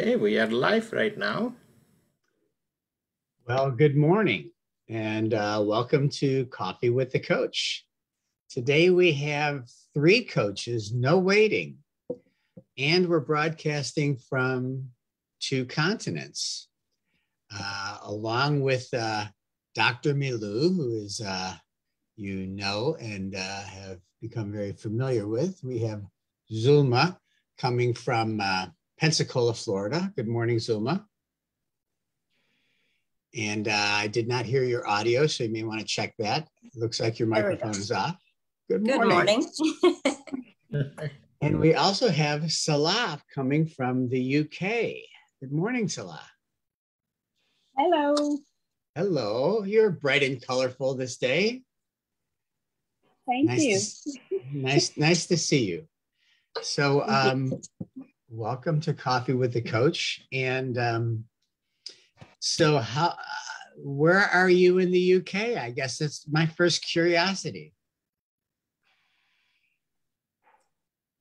Okay, we are live right now. Well, good morning and uh, welcome to Coffee with the Coach. Today we have three coaches, no waiting, and we're broadcasting from two continents, uh, along with uh, Dr. Milu, who is uh, you know and uh, have become very familiar with. We have Zulma coming from uh, Pensacola, Florida. Good morning, Zulma. And uh, I did not hear your audio, so you may want to check that. It looks like your microphone is off. Good morning. Good morning. and we also have Sallah coming from the UK. Good morning, Sallah. Hello. Hello. You're bright and colorful this day. Thank nice you. To, nice, nice to see you. So, um, welcome to Coffee with the Coach. And um, so, how, where are you in the UK? I guess that's my first curiosity.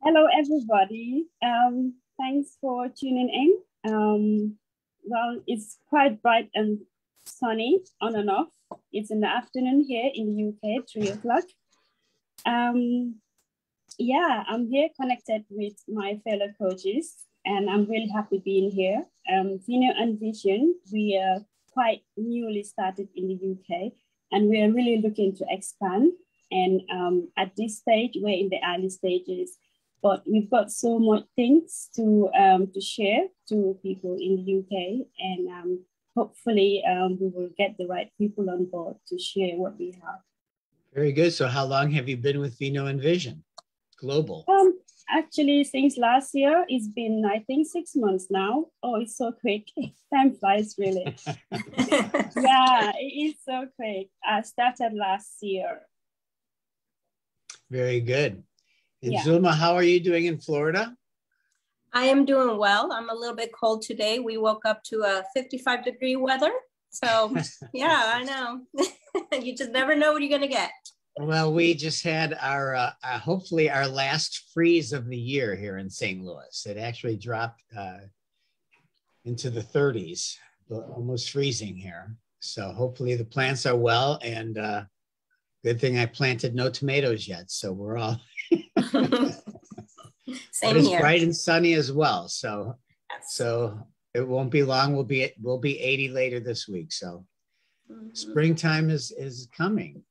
Hello, everybody. Um, thanks for tuning in. Um, well, it's quite bright and sunny on and off. It's in the afternoon here in the UK, three o'clock. Um, yeah, I'm here connected with my fellow coaches, and I'm really happy being here. Um, Vino and Vision, we are quite newly started in the UK, and we are really looking to expand. And um, at this stage, we're in the early stages, but we've got so much things to um, to share to people in the UK, and um, hopefully um, we will get the right people on board to share what we have. Very good. So, how long have you been with Vino and Vision Global? Um, actually, since last year, it's been I think six months now. Oh, it's so quick. Time flies, really. yeah, it is so quick. I started last year. Very good. And yeah. Zulma, how are you doing in Florida? I am doing well. I'm a little bit cold today. We woke up to a 55 degree weather. So, yeah, I know. you just never know what you're going to get. Well, we just had our, uh, uh, hopefully, our last freeze of the year here in St. Louis. It actually dropped uh, into the 30s, almost freezing here. So, hopefully, the plants are well. And uh, good thing I planted no tomatoes yet. So, we're all. Same it's here. bright and sunny as well. So, yes. so it won't be long. We'll be we'll be 80 later this week. So mm-hmm. springtime is is coming.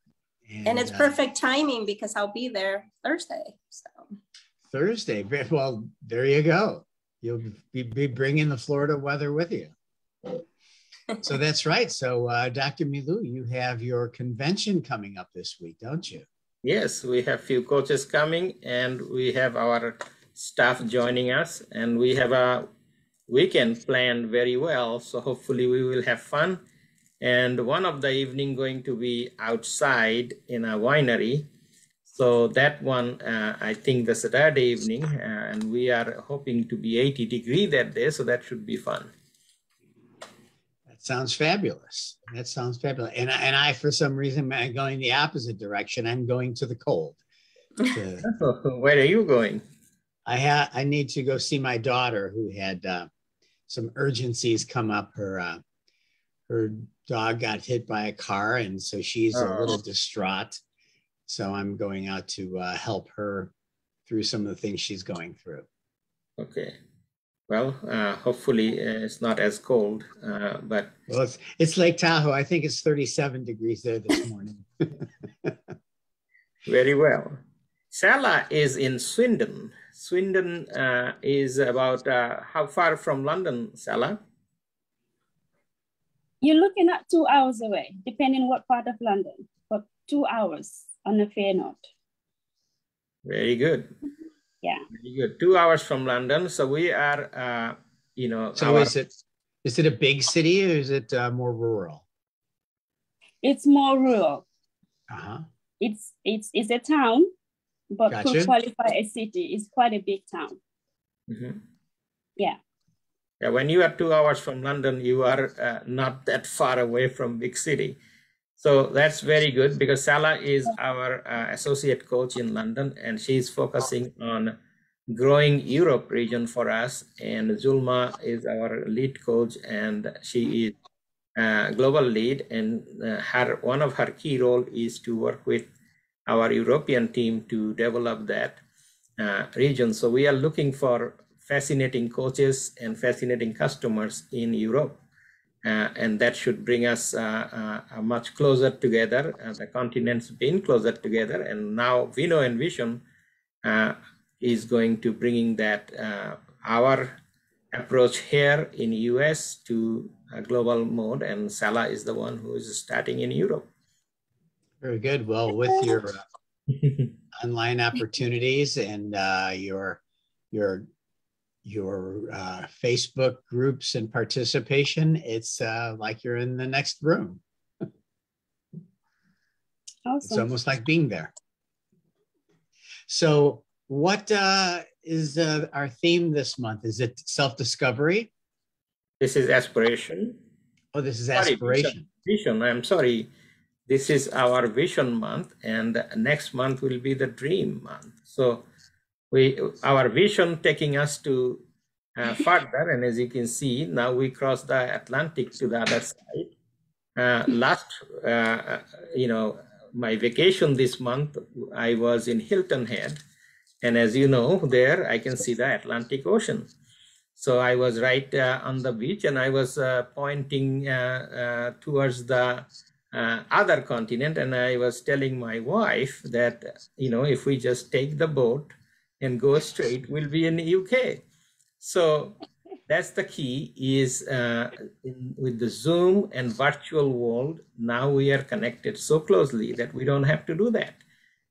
And, and it's uh, perfect timing because I'll be there Thursday. So Thursday. Well, there you go. You'll be, be bringing the Florida weather with you. so that's right. So, uh, Dr. Milu, you have your convention coming up this week, don't you? Yes, we have few coaches coming, and we have our staff joining us, and we have a weekend planned very well. So hopefully we will have fun. And one of the evening going to be outside in a winery. So that one, uh, I think the Saturday evening, uh, and we are hoping to be 80 degree that day. So that should be fun. That sounds fabulous. That sounds fabulous. And, and I, for some reason, am going the opposite direction. I'm going to the cold. To, Where are you going? I had I need to go see my daughter who had uh, some urgencies come up. Her uh, her dog got hit by a car, and so she's oh. a little distraught. So I'm going out to uh, help her through some of the things she's going through. Okay. Well, uh, hopefully uh, it's not as cold, uh, but well, it's it's Lake Tahoe. I think it's 37 degrees there this morning. Very well. Sallah is in Swindon. Swindon uh, is about uh, how far from London, Sallah? You're looking at two hours away, depending what part of London, but two hours on a fair note. Very good. Yeah. Very good. Two hours from London. So we are, uh, you know. So our... is it is it a big city or is it uh, more rural? It's more rural. Uh huh. It's it's it's a town but gotcha. could qualify a city. It's quite a big town. Mm-hmm. Yeah. Yeah, when you are two hours from London, you are uh, not that far away from big city. So that's very good because Sallah is our uh, associate coach in London, and she's focusing on growing Europe region for us. And Zulma is our lead coach, and she is uh, global lead. And uh, her one of her key role is to work with our European team to develop that uh, region. So we are looking for fascinating coaches and fascinating customers in Europe. Uh, and that should bring us uh, uh, much closer together. the continents been closer together, and now Vino and Vision is going to bringing that our approach here in US to a global mode, and Sallah is the one who is starting in Europe. Very good. Well, with your uh, online opportunities and uh, your your your uh, Facebook groups and participation, it's uh, like you're in the next room. Awesome. It's almost like being there. So, what uh, is uh, our theme this month? Is it self discovery? This is aspiration. Oh, this is aspiration. Sorry, vision. I'm sorry. This is our vision month, and next month will be the dream month. So, we our vision taking us to uh, further and as you can see now we cross the atlantic to the other side. Uh, last uh, uh, you know my vacation this month i was in hilton head and as you know there i can see the atlantic ocean. So i was right uh, on the beach and i was uh, pointing towards the other continent and i was telling my wife that you know if we just take the boat and go straight, we'll be in the UK. So that's the key is uh, in, with the Zoom and virtual world, now we are connected so closely that we don't have to do that.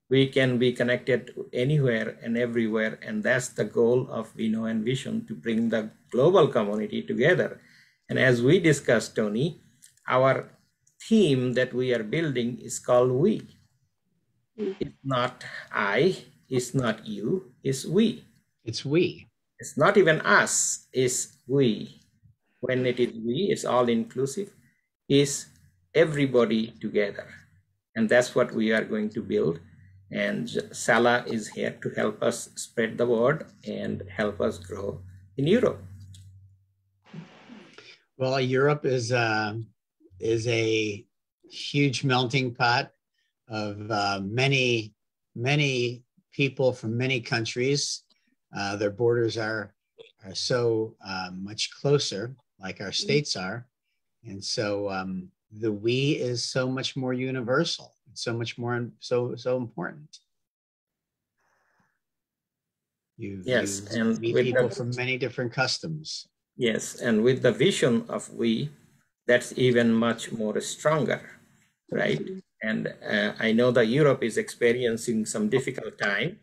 We can be connected anywhere and everywhere. And that's the goal of Vino and Vision to bring the global community together. And as we discussed, Tony, our theme that we are building is called We. It's not I, it's not you, it's we. It's we. It's not even us, it's we. When it is we, it's all inclusive, is everybody together. And that's what we are going to build. And Sallah is here to help us spread the word and help us grow in Europe. Well, Europe is uh, is a huge melting pot of uh, many many people from many countries. Uh, their borders are, are so uh, much closer, like our states are. And so um, the we is so much more universal, so much more, so, so important. You, yes, you and meet people the, from many different customs. Yes, and with the vision of we, that's even much more stronger, right? And uh, I know that Europe is experiencing some difficult time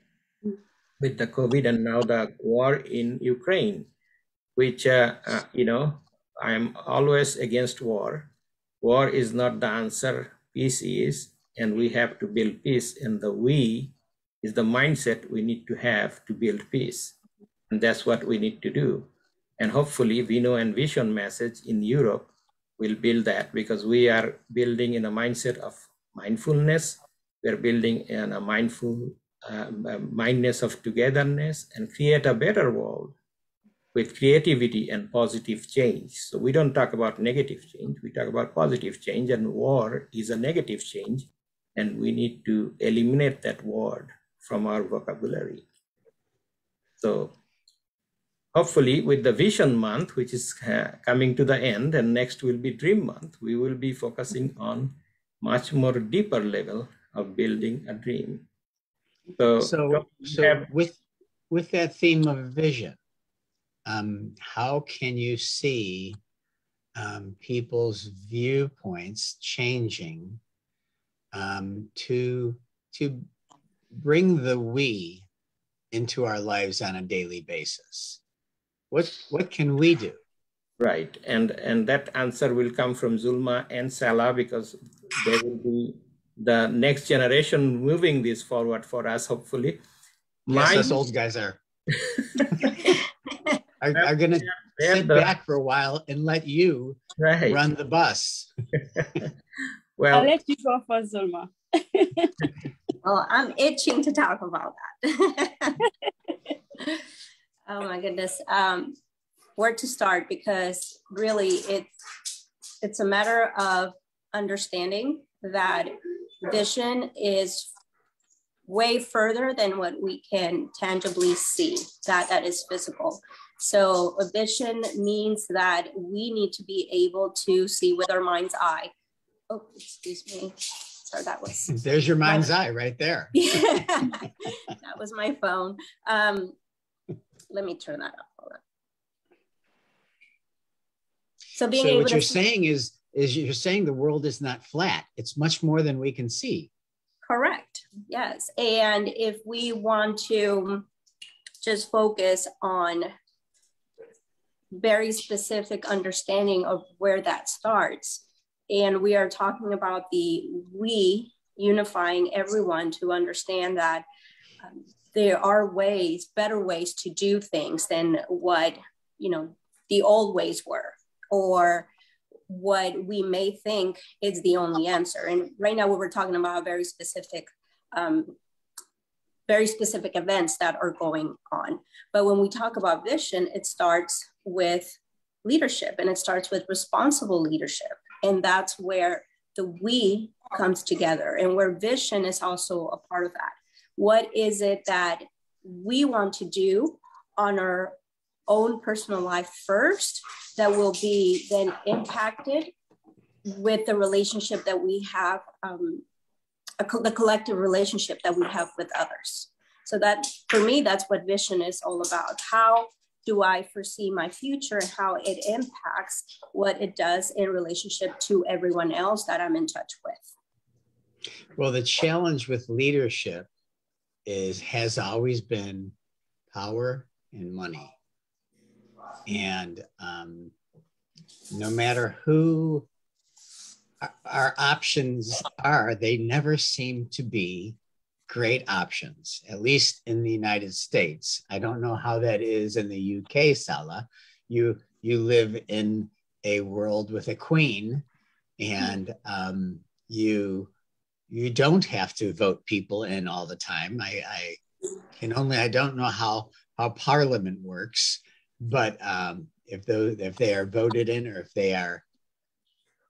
with the COVID and now the war in Ukraine, which, uh, uh, you know, I'm always against war. War is not the answer, peace is, and we have to build peace. And the we is the mindset we need to have to build peace. And that's what we need to do. And hopefully, Vino and Vision message in Europe will build that because we are building in a mindset of mindfulness. We're building in a mindful uh, mindness of togetherness and create a better world with creativity and positive change. So we don't talk about negative change, we talk about positive change, and war is a negative change, and we need to eliminate that word from our vocabulary. So hopefully with the vision month, which is uh, coming to the end, and next will be dream month, we will be focusing on much more deeper level of building a dream. So, so, so have, with with that theme of vision, um, how can you see um, people's viewpoints changing um, to to bring the we into our lives on a daily basis? What what can we do? Right, and and that answer will come from Zulma and Sallah because they will be the next generation moving this forward for us, hopefully. Yes, us old guys are. are, are going to sit the, back for a while and let you right. run the bus. well, I'll let you go first, Zulma. well, I'm itching to talk about that. oh my goodness. Um, where to start because really it it's a matter of understanding that vision is way further than what we can tangibly see that that is physical. so a vision means that we need to be able to see with our mind's eye. Oh excuse me. Sorry that was there's your mind's eye right there. That was my phone. Um let me turn that up hold on so being so able what to you're saying is is you're saying the world is not flat it's much more than we can see Correct. Yes. And if we want to just focus on very specific understanding of where that starts, and we are talking about the we unifying everyone to understand that um, there are ways, better ways to do things than what, you know, the old ways were, or what we may think is the only answer. And right now, we're talking about very specific, um, very specific events that are going on. But when we talk about vision, it starts with leadership and it starts with responsible leadership. And that's where the we comes together and where vision is also a part of that. What is it that we want to do on our own personal life first that will be then impacted with the relationship that we have, um, co- the collective relationship that we have with others. So that for me, that's what vision is all about. How do I foresee my future and how it impacts what it does in relationship to everyone else that I'm in touch with? Well, the challenge with leadership is has always been power and money. And um, no matter who our options are, they never seem to be great options, at least in the United States. I don't know how that is in the UK, Sallah. You you live in a world with a queen, and um, you you don't have to vote people in all the time. I, I can only I don't know how how Parliament works, but um, if those if they are voted in or if they are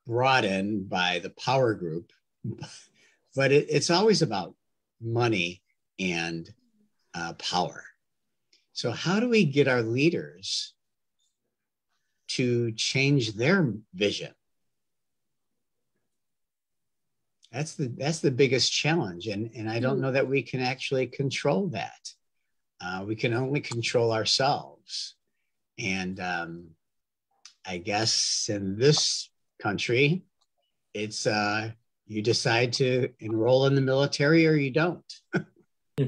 brought in by the power group, but it, it's always about money and uh, power. So how do we get our leaders to change their vision? That's the that's the biggest challenge, and and I don't hmm. know that we can actually control that. Uh, we can only control ourselves. And um, I guess in this country, it's uh, you decide to enroll in the military or you don't.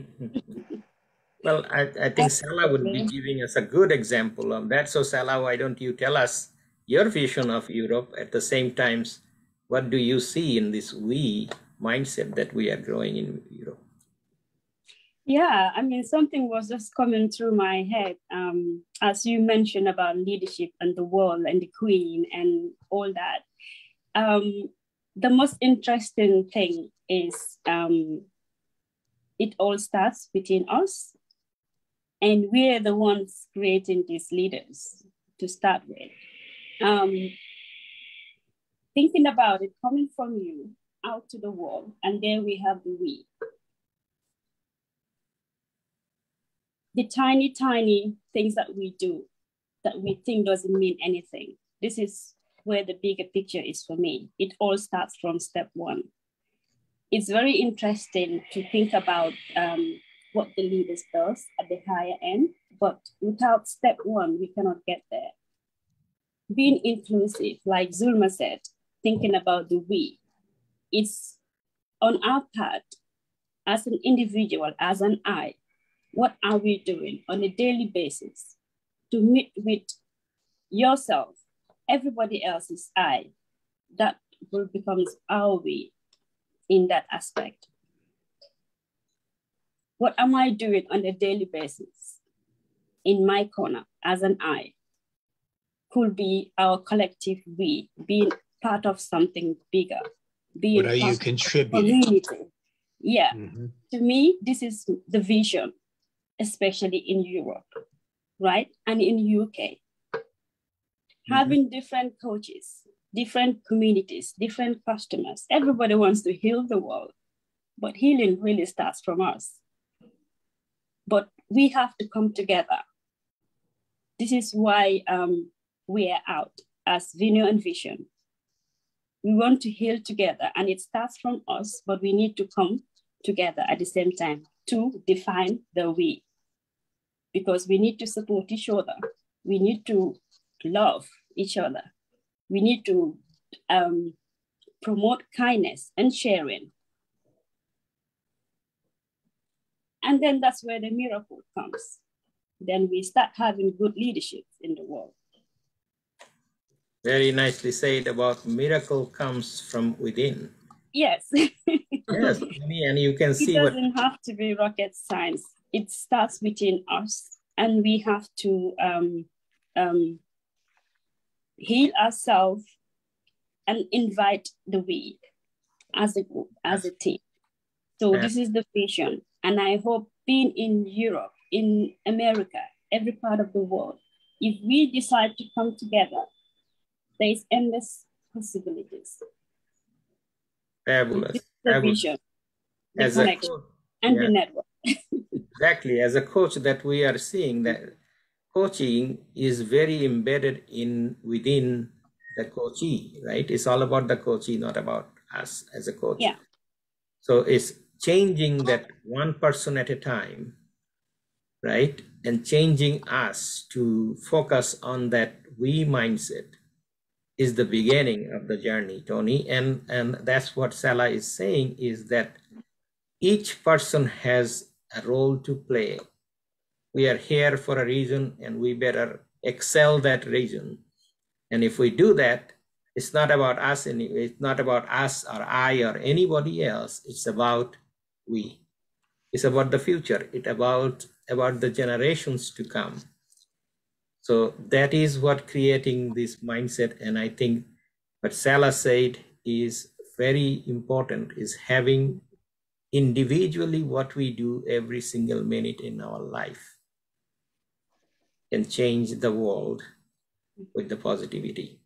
well, I, I think Sallah would be giving us a good example of that. So, Sallah, why don't you tell us your vision of Europe at the same times? What do you see in this we mindset that we are growing in Europe? Yeah, I mean, something was just coming through my head um, as you mentioned about leadership and the world and the queen and all that. Um, the most interesting thing is um, it all starts between us, and we're the ones creating these leaders to start with. Um, thinking about it coming from you out to the world, and then we have the we the tiny, tiny things that we do that we think doesn't mean anything. This is where the bigger picture is for me. It all starts from step one. It's very interesting to think about um, what the leaders does at the higher end, but without step one, we cannot get there. Being inclusive, like Zulma said, thinking about the we, it's on our part as an individual, as an I, what are we doing on a daily basis to meet with yourself, everybody else's I? That will become our we in that aspect. What am I doing on a daily basis in my corner as an I? Could be our collective we, being part of something bigger. Being what are you contributing? Yeah. Mm-hmm. To me, this is the vision especially in Europe, right? And in UK. Mm-hmm. Having different coaches, different communities, different customers. Everybody wants to heal the world, but healing really starts from us. But we have to come together. This is why um, we are out as Vino and Vision. We want to heal together, and it starts from us, but we need to come together at the same time to define the we. Because we need to support each other. We need to love each other. We need to um, promote kindness and sharing. And then that's where the miracle comes. Then we start having good leadership in the world. Very nicely said about miracle comes from within. Yes. yes, and you can see it doesn't what... have to be rocket science. It starts within us, and we have to um, um, heal ourselves and invite the weak as a group, as a team. So yeah. this is the vision. And I hope being in Europe, in America, every part of the world, if we decide to come together, there's endless possibilities. Fabulous. The Fabulous. vision, the as connection, coach, and yeah. the network. exactly. As a coach that we are seeing that coaching is very embedded in within the coachee, right? It's all about the coachee, not about us as a coach. Yeah. So it's changing that one person at a time, right? And changing us to focus on that we mindset is the beginning of the journey, Tony. And, and that's what Sallah is saying is that each person has a role to play. We are here for a reason and we better excel that reason. And if we do that, it's not about us anyway. It's not about us or I or anybody else. It's about we. It's about the future. It's about about the generations to come. So that is what creating this mindset. And I think what Sallah said is very important is having individually what we do every single minute in our life can change the world with the positivity.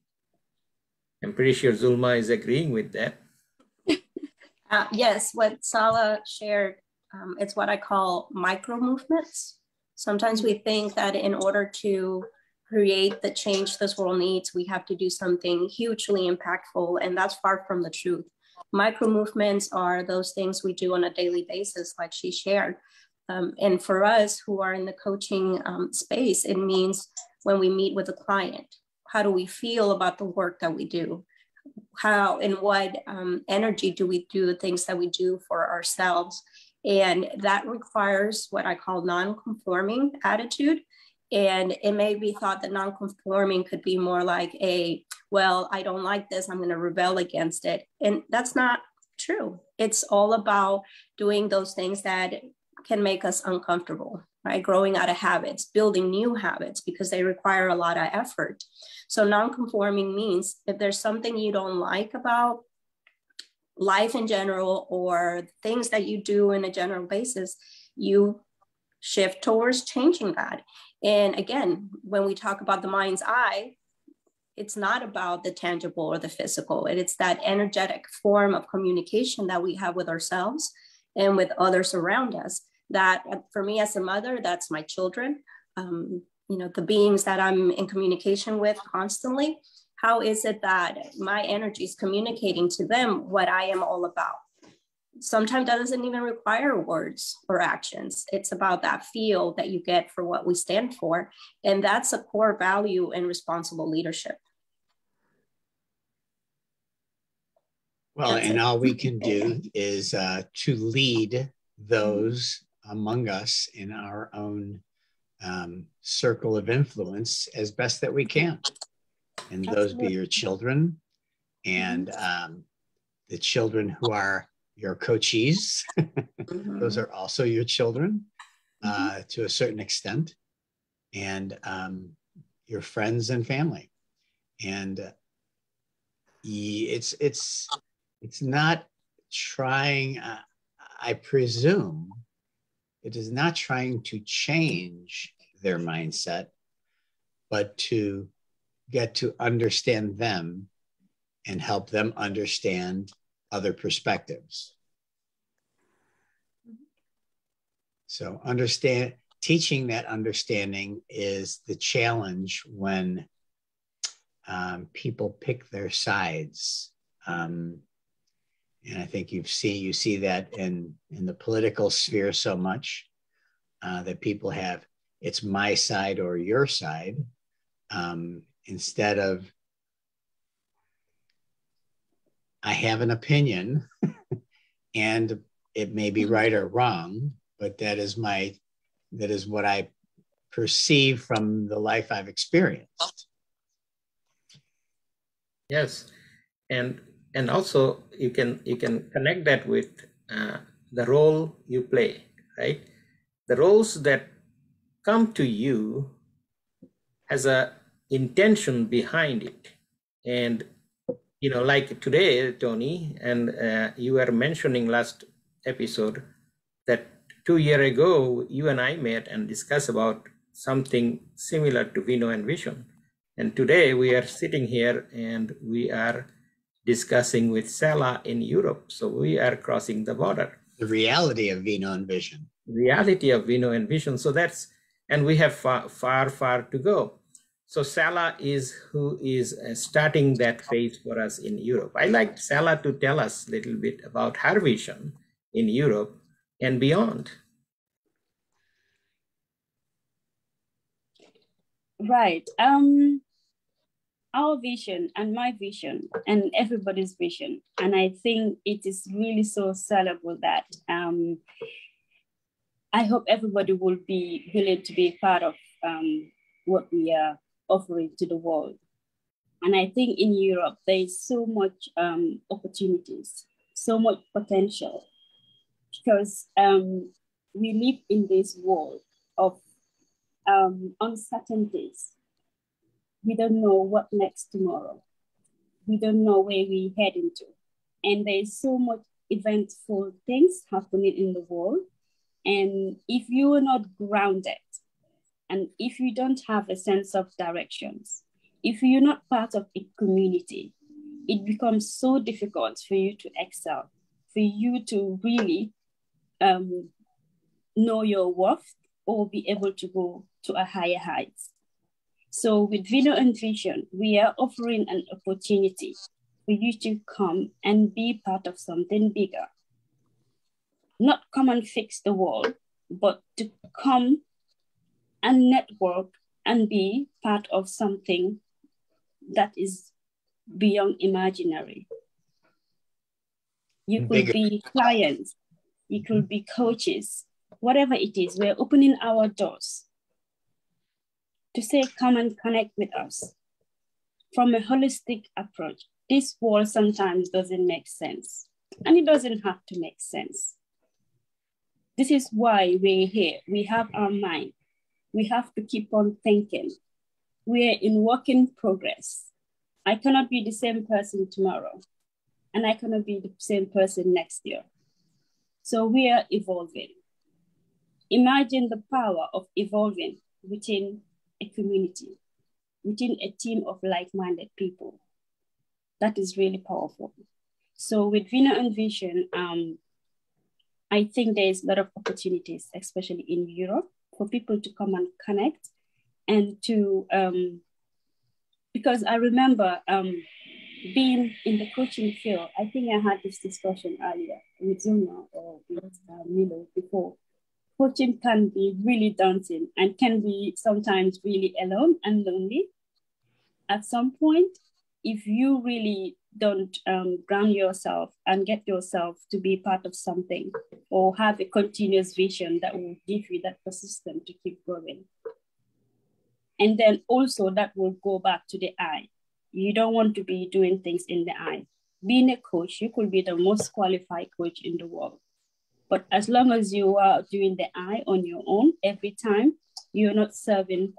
I'm pretty sure Zulma is agreeing with that. Uh, yes, what Sallah shared, um, it's what I call micro movements. Sometimes we think that in order to create the change this world needs, we have to do something hugely impactful, and that's far from the truth. Micro movements are those things we do on a daily basis, like she shared. Um, and for us who are in the coaching um, space, it means when we meet with a client, how do we feel about the work that we do? How and what um, energy do we do the things that we do for ourselves? And that requires what I call non-conforming attitude. And it may be thought that non-conforming could be more like a, well, I don't like this, I'm going to rebel against it. And that's not true. It's all about doing those things that can make us uncomfortable, right? Growing out of habits, building new habits because they require a lot of effort. So non-conforming means if there's something you don't like about life in general or things that you do in a general basis, you shift towards changing that. And again, when we talk about the mind's eye, it's not about the tangible or the physical. It's that energetic form of communication that we have with ourselves and with others around us. That for me as a mother, that's my children. Um, you know, the beings that I'm in communication with constantly. How is it that my energy is communicating to them what I am all about? sometimes that doesn't even require words or actions. It's about that feel that you get for what we stand for. And that's a core value in responsible leadership. Well, that's and it. all we can do is uh, to lead those among us in our own um, circle of influence as best that we can. And those be your children and um, the children who are your coachees. mm-hmm. Those are also your children uh, mm-hmm. to a certain extent, and um, your friends and family. And uh, it's it's it's not trying. Uh, I presume It is not trying to change their mindset, but to get to understand them and help them understand other perspectives. So, understand teaching that understanding is the challenge when um, people pick their sides. Um, and I think you've seen you see that in in the political sphere so much uh, that people have it's my side or your side um, instead of I have an opinion and it may be right or wrong, but that is my that is what I perceive from the life I've experienced. Yes, and and also you can you can connect that with uh, the role you play, right? The roles that come to you as a intention behind it, and you know, like today, Tony, and uh, you were mentioning last episode that two year ago you and I met and discussed about something similar to Vino and Vision, and today we are sitting here and we are discussing with Sallah in Europe. So we are crossing the border. The reality of Vino and Vision. Reality of Vino and Vision. So that's and we have far far, far to go. So Sallah is who is uh, starting that phase for us in Europe. I like Sallah to tell us a little bit about her vision in Europe and beyond. Right. Um, our vision and my vision and everybody's vision, and I think it is really so sellable that um, I hope everybody will be willing to be part of um, what we are offering to the world. And I think in Europe, there is so much um, opportunities, so much potential, because um, we live in this world of um, uncertainties. We don't know what next tomorrow. We don't know where we head into. And there's so much eventful things happening in the world. And if you are not grounded and if you don't have a sense of directions, if you're not part of a community, it becomes so difficult for you to excel, for you to really um, know your worth or be able to go to a higher heights. So with Vino and Vision, we are offering an opportunity for you to come and be part of something bigger. Not come and fix the world, but to come and network and be part of something that is beyond imaginary. You could Bigger. be clients, you could be coaches, whatever it is, we're opening our doors to say, come and connect with us from a holistic approach. This world sometimes doesn't make sense, and it doesn't have to make sense. This is why we're here. We have our mind we have to keep on thinking. We're in work in progress. I cannot be the same person tomorrow, and I cannot be the same person next year. So we are evolving. Imagine the power of evolving within a community, within a team of like minded people. That is really powerful. So with Vino and Vision, um, I think there's a lot of opportunities, especially in Europe for people to come and connect and to um, because I remember um, being in the coaching field. I think I had this discussion earlier with Zulma or with uh, Milo before. Coaching can be really daunting and can be sometimes really alone and lonely. At some point, if you really don't um, ground yourself and get yourself to be part of something or have a continuous vision that will give you that persistence to keep growing. And then also that will go back to the I. You don't want to be doing things in the I. Being a coach, you could be the most qualified coach in the world. But as long as you are doing the I on your own every time, you're not serving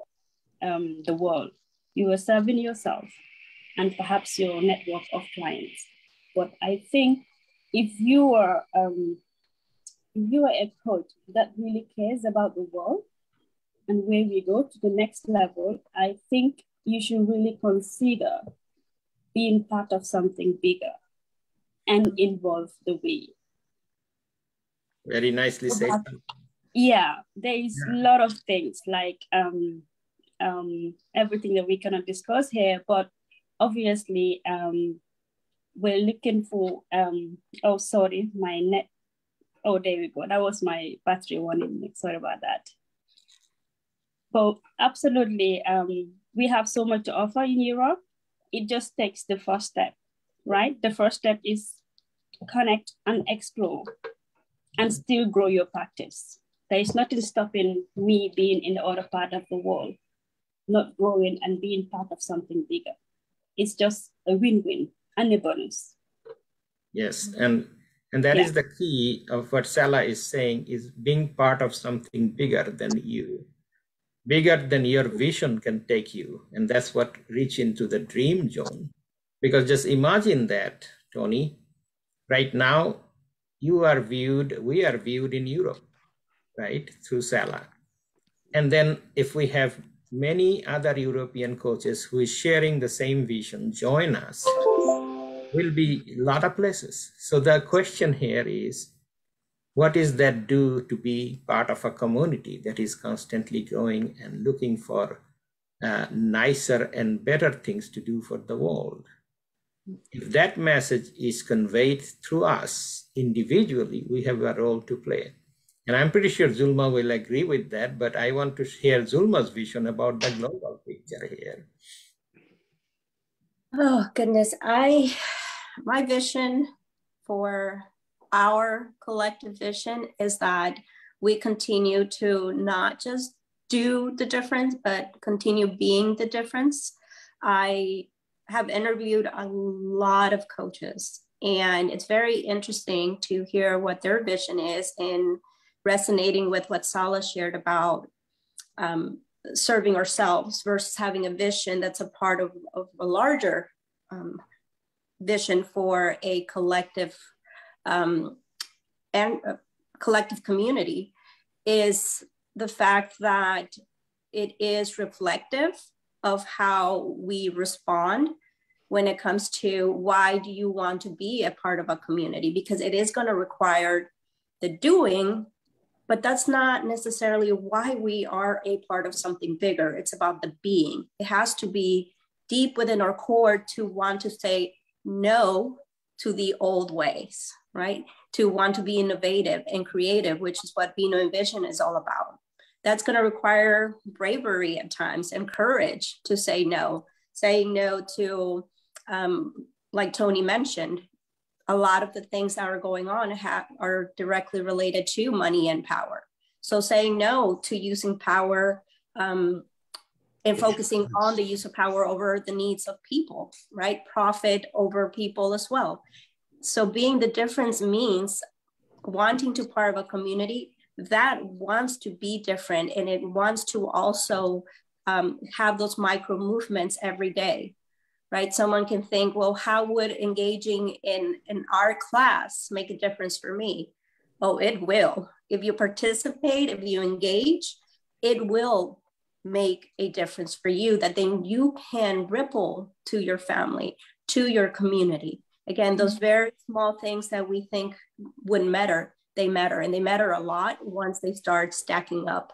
um, the world. You are serving yourself and perhaps your network of clients. But I think if you are um, if you are a coach that really cares about the world and where we go to the next level, I think you should really consider being part of something bigger and involve the we. Very nicely said. Yeah, there is a lot of things like um, um, everything that we cannot discuss here, but obviously um, we're looking for, um, oh, sorry, my net, oh, there we go. That was my battery warning. Sorry about that. But absolutely, um, we have so much to offer in Europe. It just takes the first step, right? The first step is connect and explore and still grow your practice. There is nothing stopping me being in the other part of the world, not growing and being part of something bigger. It's just a win-win and a bonus. Yes, and and that yeah. is the key of what Sallah is saying is being part of something bigger than you bigger than your vision can take you. And that's what reach into the dream zone. Because just imagine that, Tony. Right now, you are viewed, we are viewed in Europe, right, through Sallah. And then if we have many other European coaches who is sharing the same vision, join us, will be a lot of places. So the question here is, what does that do to be part of a community that is constantly growing and looking for uh, nicer and better things to do for the world? If that message is conveyed through us individually, we have a role to play. And I'm pretty sure Zulma will agree with that, but I want to hear Zulma's vision about the global picture here. Oh goodness, I my vision for our collective vision is that we continue to not just do the difference, but continue being the difference. I have interviewed a lot of coaches, and it's very interesting to hear what their vision is in resonating with what Sallah shared about um, serving ourselves versus having a vision that's a part of, of a larger um, vision for a collective um, and uh, collective community is the fact that it is reflective of how we respond when it comes to why do you want to be a part of a community? Because it is going to require the doing but that's not necessarily why we are a part of something bigger it's about the being it has to be deep within our core to want to say no to the old ways right? To want to be innovative and creative, which is what Vino and Vision is all about. That's going to require bravery at times and courage to say no, saying no to, um, like Tony mentioned, a lot of the things that are going on have, are directly related to money and power. So saying no to using power um, and focusing on the use of power over the needs of people, right? Profit over people as well. So being the difference means wanting to part of a community that wants to be different and it wants to also um, have those micro movements every day right someone can think well how would engaging in an art class make a difference for me oh it will if you participate if you engage it will make a difference for you that then you can ripple to your family to your community Again, those mm-hmm. very small things that we think wouldn't matter, they matter and they matter a lot once they start stacking up.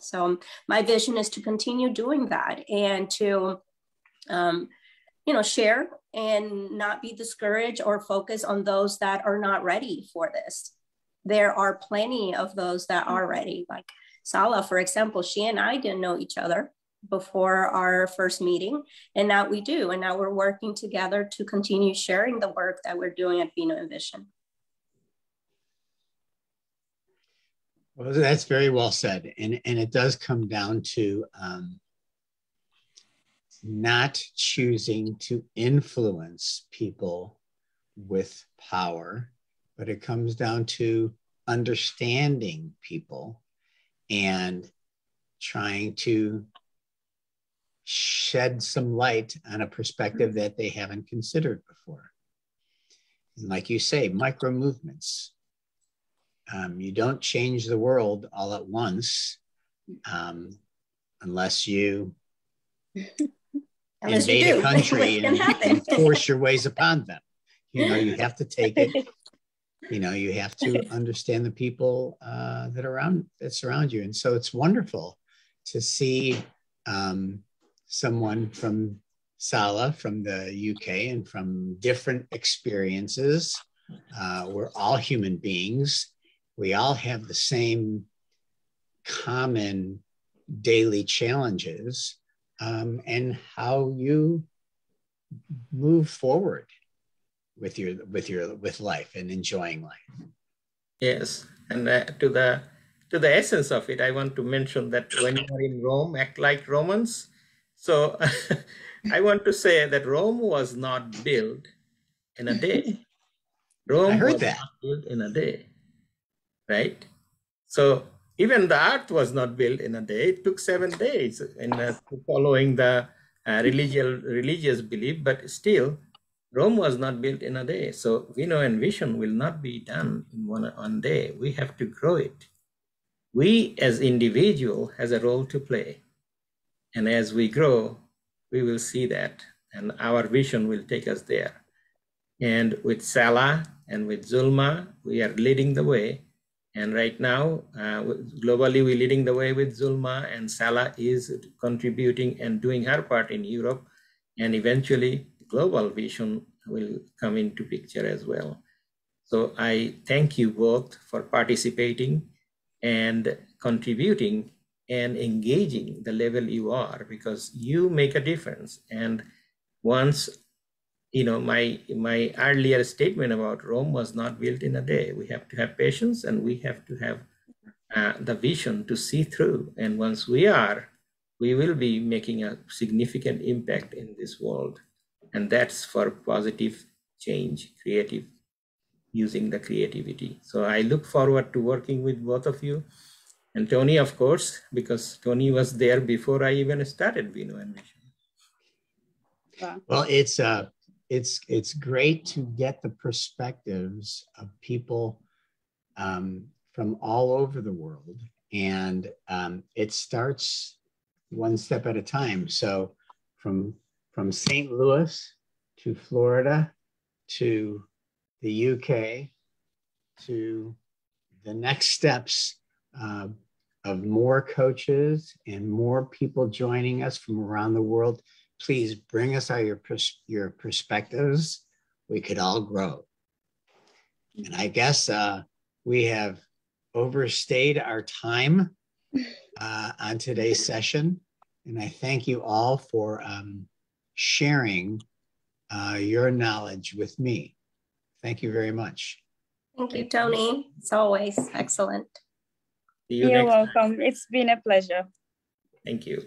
So my vision is to continue doing that and to, um, you know, share and not be discouraged or focus on those that are not ready for this. There are plenty of those that are ready. Like Sallah, for example, she and I didn't know each other before our first meeting. And now we do. And now we're working together to continue sharing the work that we're doing at Vino and Vision. Well, that's very well said. And, and it does come down to um, not choosing to influence people with power, but it comes down to understanding people and trying to shed some light on a perspective that they haven't considered before. And like you say, micro movements. um, you don't change the world all at once um, unless you Unless invade a country and, and force your ways upon them. You know, you have to take it. You know, you have to understand the people uh, that are around that surround you, and so it's wonderful to see um, someone from Sallah from the UK and from different experiences. Uh, we're all human beings. We all have the same common daily challenges um, and how you move forward with your with your with life and enjoying life. Yes, and uh, to the to the essence of it, I want to mention that when you are in Rome, act like Romans. So I want to say that Rome was not built in a day. Rome I heard was that. not built in a day, right? So even the earth was not built in a day. It took seven days in uh, following the uh, religious religious belief, but still, Rome was not built in a day. So Vino and Vision will not be done in one one day. We have to grow it. We as individual has a role to play, and as we grow, we will see that, and our vision will take us there. And with Sallah and with Zulma, we are leading the way. And right now, uh, globally, we're leading the way with Zulma, and Sallah is contributing and doing her part in Europe. And eventually, global vision will come into picture as well. So I thank you both for participating and contributing and engaging the level you are because you make a difference. And once you know my my earlier statement about rome was not built in a day. We have to have patience and we have to have uh, the vision to see through. And once we are we will be making a significant impact in this world. And that's for positive change creative using the creativity. So i look forward to working with both of you. And tony of course because tony was there before i even started vino and vision. Well, it's uh it's it's great to get the perspectives of people um, from all over the world, and um, it starts one step at a time. So, from from St. Louis to Florida to the UK to the next steps uh, of more coaches and more people joining us from around the world please bring us all your pers- your perspectives. We could all grow. And I guess uh, we have overstayed our time uh, on today's session. And I thank you all for um, sharing uh, your knowledge with me. Thank you very much. Thank you, Tony. It's always excellent. You You're next time. welcome. It's been a pleasure. Thank you.